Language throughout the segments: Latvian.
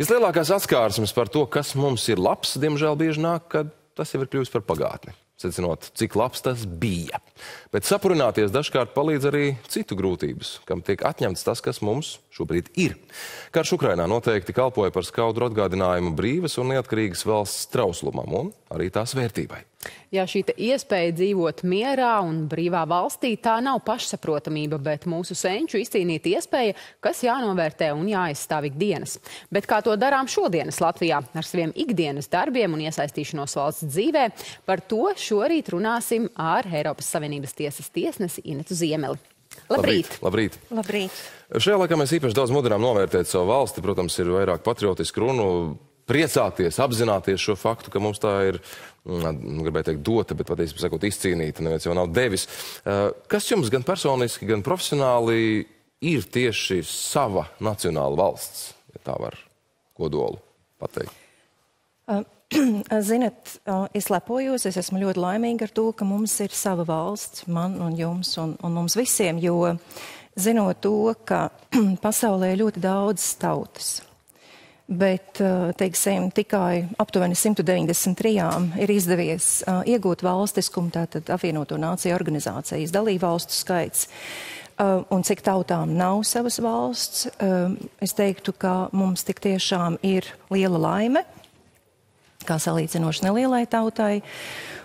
Vislielākās atskārsmes par to, kas mums ir labs, diemžēl bieži nāk, kad tas jau ir kļuvis par pagātni. Secinot, cik labs tas bija. Bet sapurināties dažkārt palīdz arī citu grūtības, kam tiek atņemts tas, kas mums šobrīd ir. Karš Ukrainā noteikti kalpoja par skaudru atgādinājumu brīvas un neatkarīgas valsts trauslumam un arī tās vērtībai. Jā, šī iespēja dzīvot mierā un brīvā valstī, tā nav pašsaprotamība, bet mūsu senču izcīnīta iespēja, kas jānovērtē un jāizstāv ikdienas. Bet kā to darām šodienas Latvijā ar saviem ikdienas darbiem un iesaistīšanos valsts dzīvē, par to šorīt runāsim ar Eiropas Savienības tiesas tiesnesi Inetu Ziemeli. Labrīt! Labrīt! Labrīt. Šajā laikā mēs īpaši daudz mudinām novērtēt savu valsti. Protams, ir vairāk patriotisku runu, priecāties, apzināties šo faktu, ka mums tā ir, gribēju teikt, dota, bet patiesībā sakot, izcīnīta. Neviens jau nav devis. Eh, kas jums gan personiski, gan profesionāli ir tieši sava nacionāla valsts, ja tā var kodolu pateikt? Uh, Ziniet, es lepojos, es esmu ļoti laimīga ar to, ka mums ir sava valsts, man un jums un, un mums visiem, jo zinot to, ka pasaulē ir ļoti daudz tautas, bet, teiksim, tikai aptuveni 193 ir izdevies iegūt valstiskumu, tātad apvienoto nāciju organizācijas dalībvalstu skaits. Un cik tautām nav savas valsts, es teiktu, ka mums tik tiešām ir liela laime kā salīdzinoši nelielai tautai,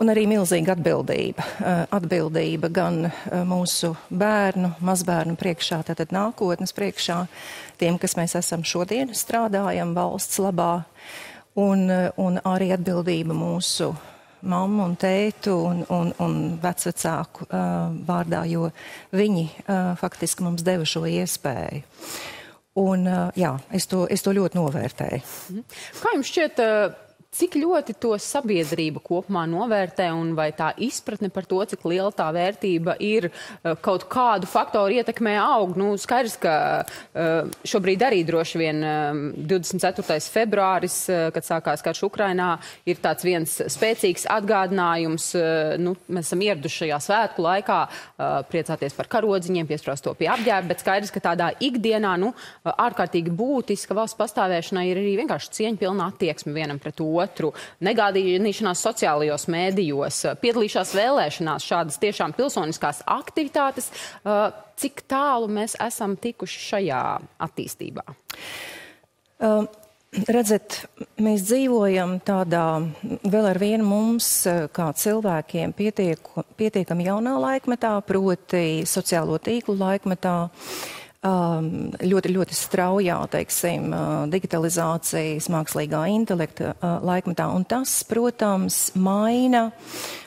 un arī milzīga atbildība. Eh, atbildība gan eh, mūsu bērnu, mazbērnu priekšā, tātad nākotnes priekšā, tiem, kas mēs esam šodien, strādājam valsts labā, un, eh, un arī atbildība mūsu mammu un tētu un, un, un vecvecāku uh, vārdā, jo viņi uh, faktiski mums deva šo iespēju. Un, uh, jā, es to, es to ļoti novērtēju. Mhm. Kā jums šķiet? Uh Cik ļoti to sabiedrība kopumā novērtē un vai tā izpratne par to, cik liela tā vērtība ir eh, kaut kādu faktoru ietekmē aug? Nu, skaidrs, ka eh, šobrīd arī droši vien 24. Eh, februāris, kad sākās karš Ukrainā, ir tāds viens spēcīgs atgādinājums. Nu, mēs esam ieraduši šajā svētku laikā priecāties par karodziņiem, piesprāst to pie apģērba, bet skaidrs, ka tādā ikdienā nu, ārkārtīgi būtiska valsts pastāvēšanai ir arī vienkārši cieņpilna attieksme vienam pret otru otru, negādīšanās sociālajos mēdījos, piedalīšanās vēlēšanās, šādas tiešām pilsoniskās aktivitātes. Uh, cik tālu mēs esam tikuši šajā attīstībā? Um. Redzat, mēs dzīvojam tādā vēl ar vienu mums, uh, kā cilvēkiem, pietiek, pietiekami jaunā laikmetā, proti sociālo tīklu laikmetā. Um, ļoti, ļoti straujā, teiksim, uh, digitalizācijas, mākslīgā intelekta uh, laikmetā. Un tas, protams, maina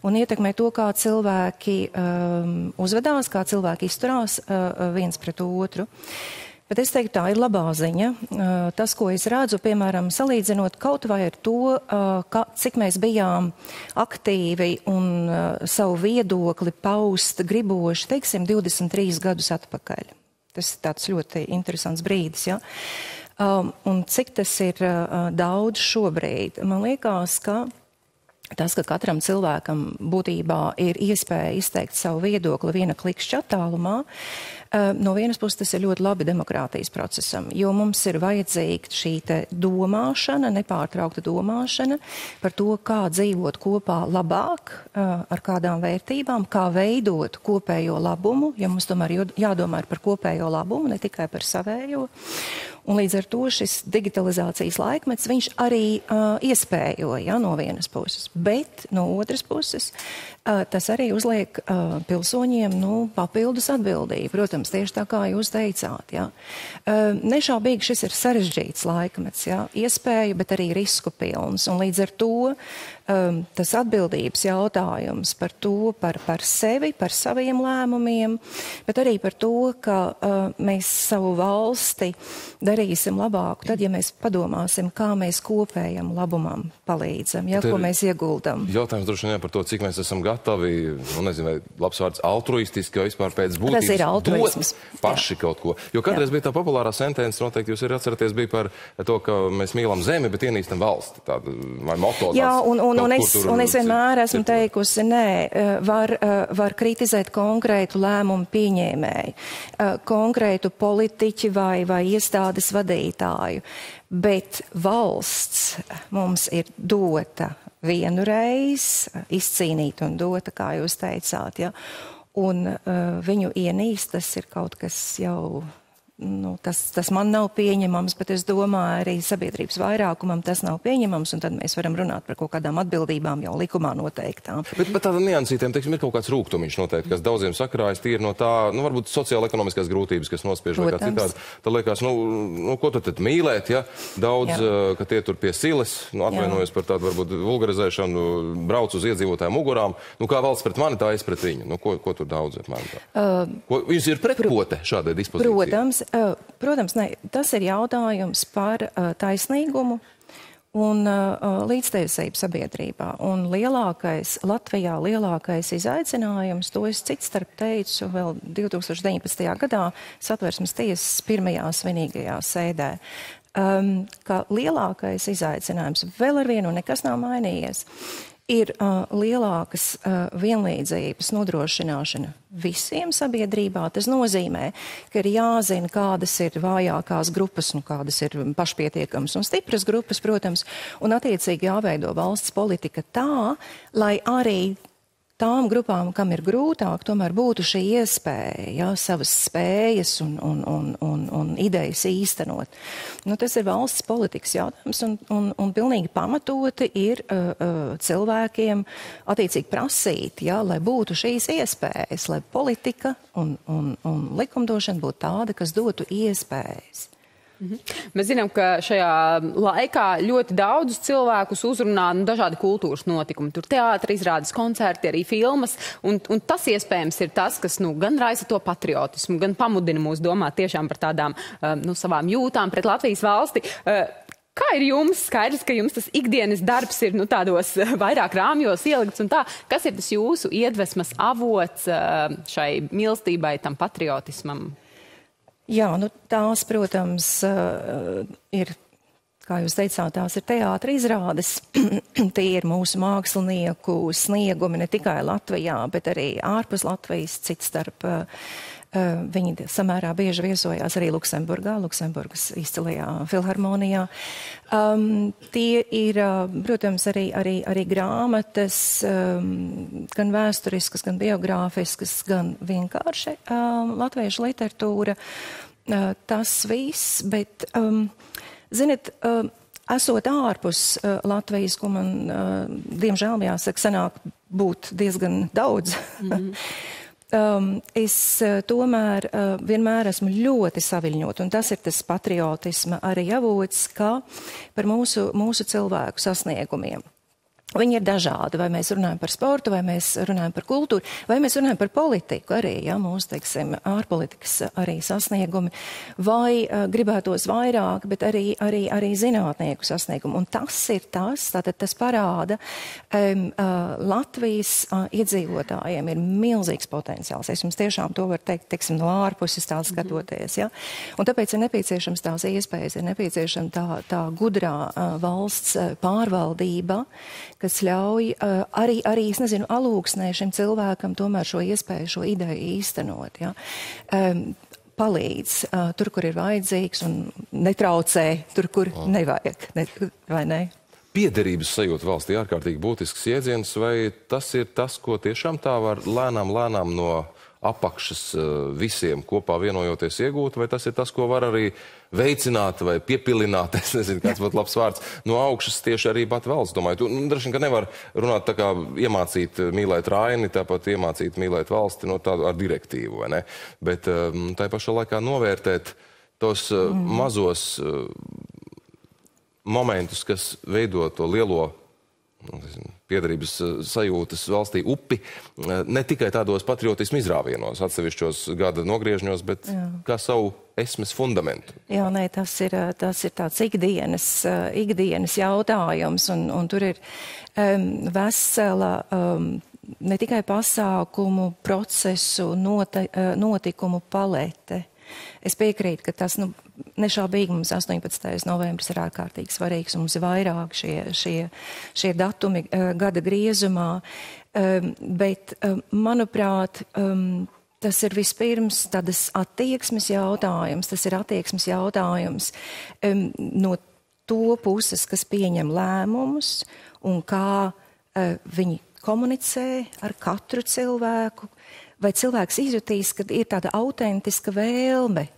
un ietekmē to, kā cilvēki um, uzvedās, kā cilvēki izturās uh, viens pret otru. Bet es teiktu, tā ir labā ziņa. Tas, ko es redzu, piemēram, salīdzinot kaut vai ar to, ka, cik mēs bijām aktīvi un savu viedokli paust griboši, teiksim, 23 gadus atpakaļ. Tas ir tāds ļoti interesants brīdis. Ja? Um, un cik tas ir uh, daudz šobrīd? Man liekas, ka tas, ka katram cilvēkam būtībā ir iespēja izteikt savu viedokli viena klikšķa attālumā, uh, No vienas puses tas ir ļoti labi demokrātijas procesam, jo mums ir vajadzīga šī domāšana, nepārtraukta domāšana par to, kā dzīvot kopā labāk, ar kādām vērtībām, kā veidot kopējo labumu, jo mums tomēr jādomā par kopējo labumu, ne tikai par savējo. Un līdz ar to šis digitalizācijas laikmets, arī uh, iespējoja ja, no vienas puses, bet no otras puses uh, tas arī uzliek uh, pilsoņiem nu, papildus atbildību. Protams, protams, tieši tā kā jūs teicāt. Jā. Nešaubīgi šis ir sarežģīts laikmets, jā. iespēju, bet arī risku pilns. Un līdz ar to um, tas atbildības jautājums par to, par, par sevi, par saviem lēmumiem, bet arī par to, ka uh, mēs savu valsti darīsim labāku, tad, ja mēs padomāsim, kā mēs kopējam labumam palīdzam, ja, ko mēs ieguldam. Jautājums droši vien par to, cik mēs esam gatavi, nu nezinu, vai labs vārds altruistiski, jo vispār pēc būtības tas ir altruisms. paši Jā. kaut ko. Jo kādreiz Jā. bija tā populārā sentence, noteikti jūs arī atceraties, bija par to, ka mēs mīlam zemi, bet ienīstam valsti. Tāda, vai moto. Jā, un, un, un, es, un es vienmēr esmu teikusi, nē, eh, var, eh, var kritizēt konkrētu lēmumu pieņēmēju, eh, konkrētu politiķi vai, vai iestādes vadītāju. Bet valsts mums ir dota vienu reizi, izcīnīta un dota, kā jūs teicāt. Ja? Un uh, viņu ienīst, tas ir kaut kas jau Nu, tas, tas man nav pieņemams, bet es domāju, arī sabiedrības vairākumam tas nav pieņemams, un tad mēs varam runāt par kaut kādām atbildībām jau likumā noteiktām. Bet, bet tādam niansītēm, teiksim, ir kaut kāds rūgtumiņš noteikti, kas daudziem sakrājas tīri no tā, nu, varbūt sociāla-ekonomiskās grūtības, kas nospiež vai kā citādi. Tad liekas, nu, nu ko tu tad mīlēt, ja daudz, Jā. uh, ka tie tur pie siles, nu, atvainojos par tādu varbūt vulgarizēšanu, brauc uz iedzīvotāju mugurām, nu, kā valsts pret mani, tā es pret viņu. Nu, ko, ko tur daudz apmēram tā? Uh, ko, jūs ir pretpote šādai dispozīcijai? Protams, Protams, ne, tas ir jautājums par taisnīgumu un uh, līdztiesību sabiedrībā. Un lielākais, Latvijā lielākais izaicinājums, to es cits starp teicu vēl 2019. gadā satversmes tiesas pirmajā svinīgajā sēdē, um, ka lielākais izaicinājums vēl ar vienu nekas nav mainījies ir uh, lielākas uh, vienlīdzības nodrošināšana visiem sabiedrībā. Tas nozīmē, ka ir jāzina, kādas ir vājākās grupas un kādas ir pašpietiekamas un stipras grupas, protams, un attiecīgi jāveido valsts politika tā, lai arī tām grupām, kam ir grūtāk, tomēr būtu šī iespēja, jā, savas spējas un, un, un, un, un idejas īstenot. Nu, tas ir valsts politikas jautājums, un, un, un pilnīgi pamatoti ir uh, uh, cilvēkiem attiecīgi prasīt, jā, lai būtu šīs iespējas, lai politika un, un, un likumdošana būtu tāda, kas dotu iespējas. Mhm. Mēs zinām, ka šajā laikā ļoti daudzus cilvēkus uzrunā nu, dažādi kultūras notikumi. Tur teātris, izrādes, koncerti, arī filmas. Un, un tas iespējams ir tas, kas nu, gan raisa to patriotismu, gan pamudina mūs domāt tiešām par tādām uh, nu, savām jūtām pret Latvijas valsti. Uh, Kā ir jums? Skaidrs, ka jums tas ikdienas darbs ir nu, tādos uh, vairāk rāmjos ielikts. Kas ir tas jūsu iedvesmas avots šai mīlestībai, tam patriotismam? Jā, nu tās, protams, uh, ir, kā jūs teicāt, tās ir teātra izrādes. Tie ir mūsu mākslinieku sniegumi ne tikai Latvijā, bet arī ārpus Latvijas, cits starp. Uh, uh, Viņi samērā bieži viesojās arī Luksemburgā, Luksemburgas izcilajā filharmonijā. Um, tie ir, protams, arī, arī, arī grāmatas, um, gan vēsturiskas, gan biogrāfiskas, gan vienkārši um, latviešu literatūra. Uh, Eh, tas viss, bet, um, ziniet, um, esot ārpus uh, Latvijas, ko man, uh, diemžēl, jāsaka, sanāk būt diezgan daudz. Mm -hmm. Um, es tomēr uh, vienmēr esmu ļoti saviņot, un tas ir tas patriotisma arī avots, kā par mūsu, mūsu cilvēku sasniegumiem. Viņi ir dažādi, vai mēs runājam par sportu, vai mēs runājam par kultūru, vai mēs runājam par politiku arī, ja, mūsu, teiksim, ārpolitikas arī sasniegumi, vai uh, gribētos vairāk, bet arī, arī, arī zinātnieku sasniegumu. Un tas ir tas, tātad tas parāda, um, uh, Latvijas uh, iedzīvotājiem ir milzīgs potenciāls. Es jums tiešām to varu teikt, teiksim, no ārpuses tā skatoties, ja. Un tāpēc ir nepieciešams tās iespējas, ir nepieciešama tā, tā gudrā uh, valsts uh, pārvaldība, kas ļauj uh, arī, arī, es nezinu, alūksnē šim cilvēkam tomēr šo iespēju, šo ideju īstenot. Ja? Um, palīdz uh, tur, kur ir vajadzīgs un netraucē tur, kur oh. nevajag, ne, vai ne? Piederības sajūta valstī ārkārtīgi būtisks jēdziens, vai tas ir tas, ko tiešām tā var lēnām, lēnām no apakšas eh, visiem kopā vienojoties iegūt, vai tas ir tas, ko var arī veicināt vai piepilināt, es nezinu, kāds būtu labs vārds, no augšas tieši arī pat valsts. Domāju, tu, nu, droši vien, ka nevar runāt tā kā iemācīt eh, mīlēt raini, tāpat iemācīt mīlēt valsti, no tādu ar direktīvu, vai ne? Bet um, tā pašā laikā novērtēt tos mm. mazos momentus, kas veido to lielo Nu, piedarības eh, sajūtas valstī upi eh, ne tikai tādos patriotismu izrāvienos, atsevišķos gada nogriežņos, bet Jā. kā savu esmes fundamentu. Jā, nē, tas ir, eh, tas ir tāds ikdienas, ikdienas jautājums, un, un tur ir um, vesela um, ne tikai pasākumu, procesu, nota, notikumu palete. Es piekrītu, ka tas nu, nešaubīgi mums 18. novembris ir ārkārtīgi svarīgs. Mums ir vairāk šie, šie, šie datumi uh, gada griezumā, um, bet, um, manuprāt, um, tas ir vispirms tādas attieksmes jautājums, tas ir attieksmes jautājums um, no to puses, kas pieņem lēmumus un kā uh, viņi komunicē ar katru cilvēku, vai cilvēks izjutīs, ka ir tāda autentiska vēlme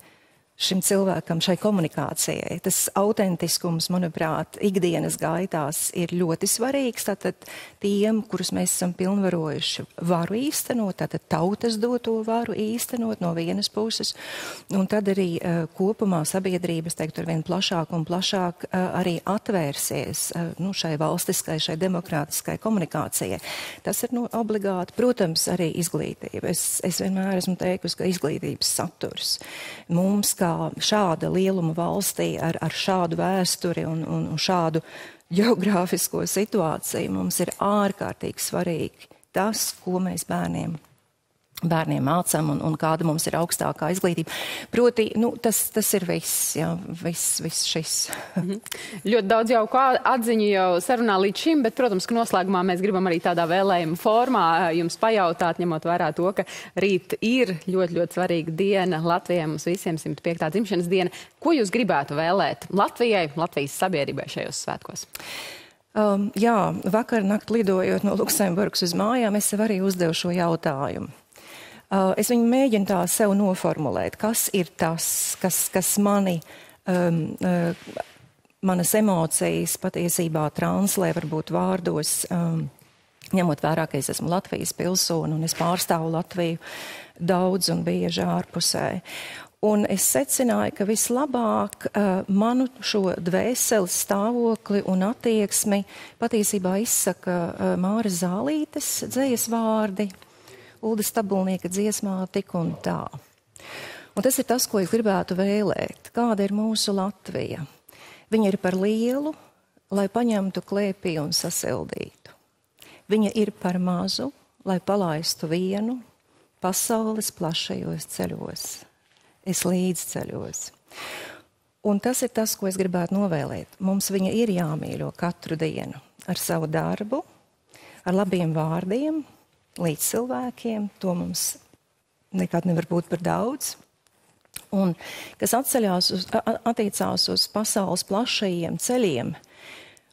šim cilvēkam, šai komunikācijai. Tas autentiskums, manuprāt, ikdienas gaitās ir ļoti svarīgs. Tātad tiem, kurus mēs esam pilnvarojuši, varu īstenot, tātad tautas doto varu īstenot no vienas puses, un tad arī uh, kopumā sabiedrības, teikt, ar vien plašāk un plašāk uh, arī atvērsies uh, nu, šai valstiskai, šai demokrātiskai komunikācijai. Tas ir nu, obligāti, protams, arī izglītība. Es, es vienmēr esmu teikusi, ka izglītības saturs mums, kā šāda lieluma valstī ar, ar šādu vēsturi un, un, un šādu geogrāfisko situāciju mums ir ārkārtīgi svarīgi tas, ko mēs bērniem bērniem mācām un, un kāda mums ir augstākā izglītība. Proti, nu, tas, tas ir viss, jā, viss, viss šis. -hmm. Ļoti daudz jau atziņu jau sarunā līdz šim, bet, protams, ka noslēgumā mēs gribam arī tādā vēlējuma formā jums pajautāt, ņemot vērā to, ka rīt ir ļoti, ļoti svarīga diena Latvijai, mums visiem 105. dzimšanas diena. Ko jūs gribētu vēlēt Latvijai, Latvijas sabiedrībai šajos svētkos? Um, jā, vakar nakt lidojot no Luksemburgas uz mājām, es sev arī uzdevu šo jautājumu. Uh, es viņu mēģinu tā sev noformulēt, kas ir tas, kas, kas mani, um, uh, manas emocijas patiesībā translē varbūt vārdos, um, ņemot vērā, ka es esmu Latvijas pilsoni un es pārstāvu Latviju daudz un bieži ārpusē. Un es secināju, ka vislabāk uh, manu šo dvēseles stāvokli un attieksmi patiesībā izsaka uh, Māra Zālītes dzējas vārdi. Ulda Stabulnieka dziesmā tik un tā. Un tas ir tas, ko es gribētu vēlēt. Kāda ir mūsu Latvija? Viņa ir par lielu, lai paņemtu klēpī un sasildītu. Viņa ir par mazu, lai palaistu vienu pasaules plašajos ceļos. Es līdzceļos. Un tas ir tas, ko es gribētu novēlēt. Mums viņa ir jāmīļo katru dienu ar savu darbu, ar labiem vārdiem, līdz cilvēkiem. To mums nekad nevar būt par daudz. Un kas uz, attiecās uz pasaules plašajiem ceļiem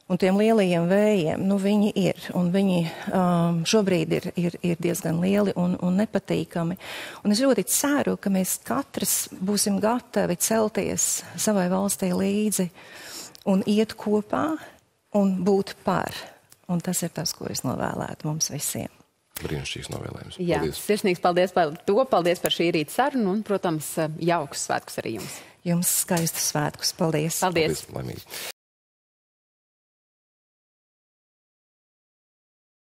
un tiem lielajiem vējiem, nu viņi ir. Viņi um, šobrīd ir, ir, ir diezgan lieli un, un nepatīkami. Un es ļoti ceru, ka mēs katrs būsim gatavi celties savai valstī līdzi un iet kopā un būt par. Un tas ir tas, ko es novēlētu mums visiem. Brīnišķīgs novēlējums. Jā, paldies. sirsnīgs paldies par to, paldies par šī rīta sarunu un, protams, jaukus svētkus arī jums. Jums skaistus svētkus. Paldies! Paldies! paldies laimīgi.